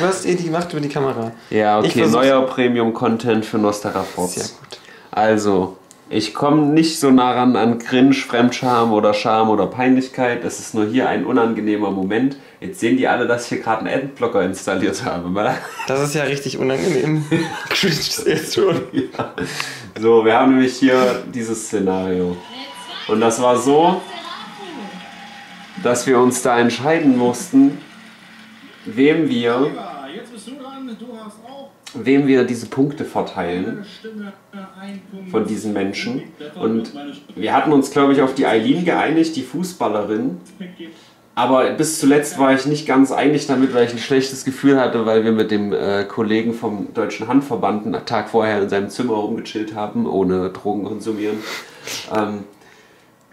Du hast eh die gemacht über die Kamera. Ja, okay, neuer Premium-Content für Nosterafots. Sehr gut. Also, ich komme nicht so nah ran an Cringe, Fremdscham oder Scham oder Peinlichkeit. Es ist nur hier ein unangenehmer Moment. Jetzt sehen die alle, dass ich hier gerade einen Adblocker installiert habe. Das ist ja richtig unangenehm. Cringe ist jetzt schon. So, wir haben nämlich hier dieses Szenario. Und das war so, dass wir uns da entscheiden mussten, wem wir, wem wir diese Punkte verteilen. äh, von diesen Menschen. Und wir hatten uns, glaube ich, auf die Eileen geeinigt, die Fußballerin. Aber bis zuletzt war ich nicht ganz einig damit, weil ich ein schlechtes Gefühl hatte, weil wir mit dem äh, Kollegen vom Deutschen Handverband einen Tag vorher in seinem Zimmer rumgechillt haben, ohne Drogen konsumieren. Ähm,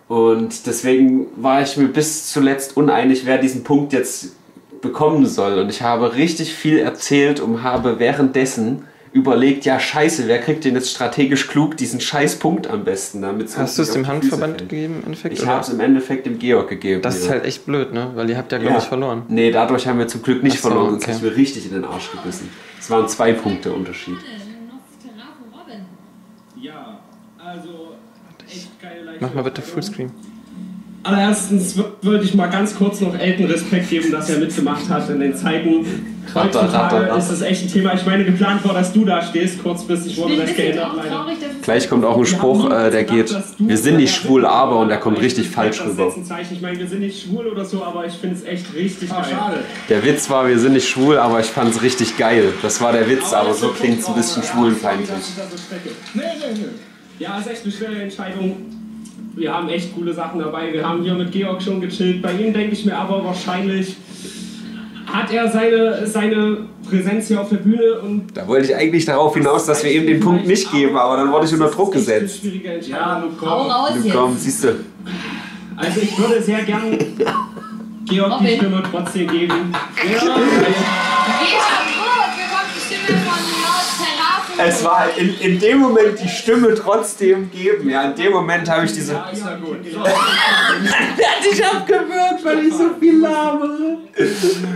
und deswegen war ich mir bis zuletzt uneinig, wer diesen Punkt jetzt bekommen soll. Und ich habe richtig viel erzählt und habe währenddessen überlegt, ja scheiße, wer kriegt denn jetzt strategisch klug diesen scheiß Punkt am besten? Damit Hast du es dem Handverband fällt. gegeben im Endeffekt? Ich habe es im Endeffekt dem Georg gegeben. Das ist ja. halt echt blöd, ne? Weil ihr habt ja, glaube Ja. ich, verloren. Nee, dadurch haben wir zum Glück nicht so, verloren, sonst okay. hätten wir richtig in den Arsch gebissen. Es waren zwei Punkte Unterschied. Robin. Ja, also echt geile Leistung. Mach mal bitte Fullscreen. Allererstens w- wollte ich mal ganz kurz noch Elton Respekt geben, dass er mitgemacht hat in den Zeiten. Ratter, Heutzutage ratter, ratter. ist es echt ein Thema. Ich meine, geplant war, dass du da stehst. Kurzfristig Ich wurde das geändert, traurig, Gleich kommt auch ein Spruch, äh, der geht, wir sind nicht schwul, aber, und der kommt richtig falsch Das rüber. Ich meine, wir sind nicht schwul oder so, aber ich finde es echt richtig geil. Schade. Der Witz war, wir sind nicht schwul, aber ich fand es richtig geil. Das war der Witz, aber so klingt es ein bisschen schwulenfeindlich. Nee, nee, nee. Ja, ist echt eine schwere Entscheidung. Wir haben echt coole Sachen dabei. Wir haben hier mit Georg schon gechillt. Bei ihm denke ich mir aber wahrscheinlich hat er seine, seine Präsenz hier auf der Bühne und Da wollte ich eigentlich darauf hinaus, dass wir ihm den Punkt nicht geben, aber dann wurde ich unter Druck gesetzt. Entscheidung. Hau raus Du jetzt. komm, siehst du. Also ich würde sehr gern Georg die. Stimme trotzdem geben. Ja, Es war in, in dem Moment die Stimme trotzdem geben. Ja, in dem Moment habe ich diese. ja, ist ja gut. Hat dich abgewürgt, weil ich so viel labere.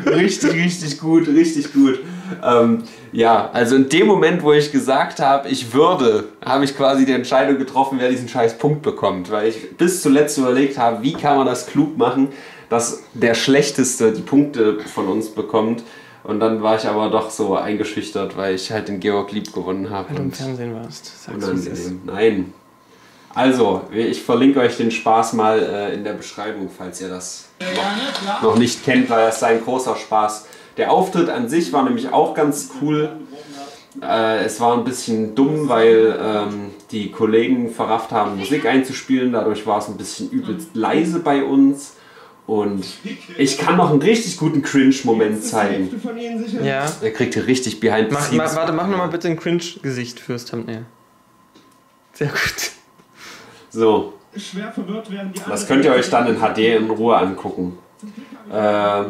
Richtig, richtig gut, richtig gut. Ähm, ja, also in dem Moment, wo ich gesagt habe, ich würde, habe ich quasi die Entscheidung getroffen, wer diesen scheiß Punkt bekommt. Weil ich bis zuletzt überlegt habe, wie kann man das klug machen, dass der Schlechteste die Punkte von uns bekommt. Und dann war ich aber doch so eingeschüchtert, weil ich halt den Georg lieb gewonnen habe. Weil du im Fernsehen warst. Sag's, wie es ist. Unangenehm. Nein. Also, ich verlinke euch den Spaß mal äh, in der Beschreibung, falls ihr das noch, noch nicht kennt, weil das ist ein großer Spaß. Der Auftritt an sich war nämlich auch ganz cool. Äh, es war ein bisschen dumm, weil ähm, die Kollegen verrafft haben, Musik einzuspielen. Dadurch war es ein bisschen übelst leise bei uns. Und ich kann noch einen richtig guten Cringe-Moment zeigen. Ja. Er kriegt hier richtig behind the Mach, scenes. ma, warte, mach nochmal bitte ein Cringe-Gesicht fürs Thumbnail. Sehr gut. So, Schwer verwirrt werden die Das könnt ihr euch dann in HD in Ruhe angucken. Äh,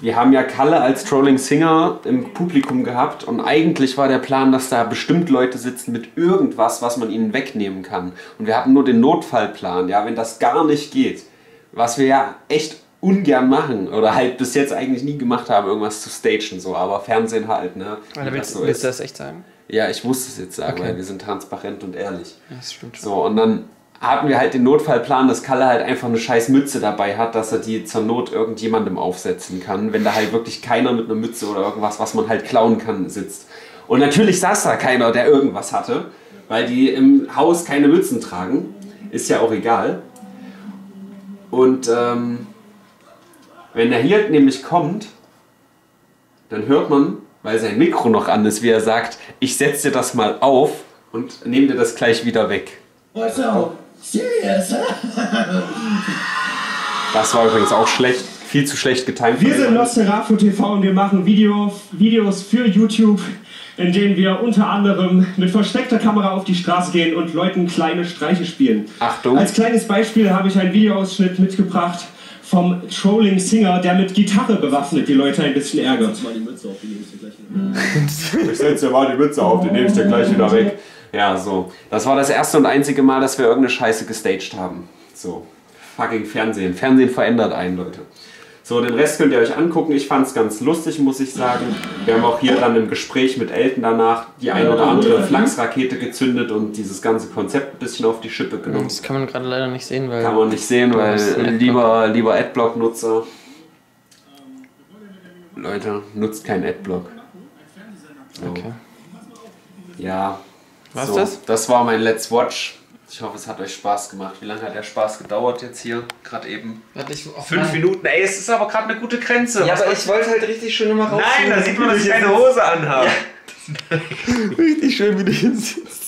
wir haben ja Kalle als Trolling Singer im Publikum gehabt und eigentlich war der Plan, dass da bestimmt Leute sitzen mit irgendwas, was man ihnen wegnehmen kann. Und wir hatten nur den Notfallplan, ja, wenn das gar nicht geht, was wir ja echt ungern machen oder halt bis jetzt eigentlich nie gemacht haben, irgendwas zu stagen so, aber Fernsehen halt, ne? Alter, willst, so willst du das echt sagen? Ja, ich muss es jetzt sagen, Okay. weil wir sind transparent und ehrlich. Ja, das stimmt. So, und dann hatten wir halt den Notfallplan, dass Kalle halt einfach eine scheiß Mütze dabei hat, dass er die zur Not irgendjemandem aufsetzen kann, wenn da halt wirklich keiner mit einer Mütze oder irgendwas, was man halt klauen kann, sitzt. Und natürlich saß da keiner, der irgendwas hatte, weil die im Haus keine Mützen tragen. Ist ja auch egal. Und ähm, wenn er hier nämlich kommt, dann hört man, weil sein Mikro noch an ist, wie er sagt, ich setze dir das mal auf und nehme dir das gleich wieder weg. Also, serious, huh? Das war übrigens auch schlecht, viel zu schlecht getimt. Wir sind Nosferatu TV und wir machen Video, Videos für YouTube, in denen wir unter anderem mit versteckter Kamera auf die Straße gehen und Leuten kleine Streiche spielen. Achtung. Als kleines Beispiel habe ich einen Videoausschnitt mitgebracht vom Trolling Singer, der mit Gitarre bewaffnet die Leute ein bisschen ärgert. Mal die Mütze auf, die nehme ich dir gleich Ich setze dir mal die Mütze auf, die nehme ich dir gleich wieder weg. Ja, so. Das war das erste und einzige Mal, dass wir irgendeine Scheiße gestaged haben. So. Fucking Fernsehen. Fernsehen verändert einen, Leute. So, den Rest könnt ihr euch angucken. Ich fand es ganz lustig, muss ich sagen. Wir haben auch hier dann im Gespräch mit Elton danach die ein oder andere Flachsrakete gezündet und dieses ganze Konzept ein bisschen auf die Schippe genommen. Das kann man gerade leider nicht sehen, weil. Kann man nicht sehen, weil lieber, lieber Adblock-Nutzer. Leute, nutzt keinen Adblock. So. Okay. Ja. War's so, das? Das war mein Let's Watch. Ich hoffe, es hat euch Spaß gemacht. Wie lange hat der Spaß gedauert jetzt hier? Gerade eben. Ich, oh, Fünf Mann. Minuten. Ey, es ist aber gerade eine gute Grenze. Ja, Was aber ich wollte halt richtig schön nochmal raus. Nein, da sieht man, dass ich keine Hose anhabe. Richtig schön, wie du hier sitzt.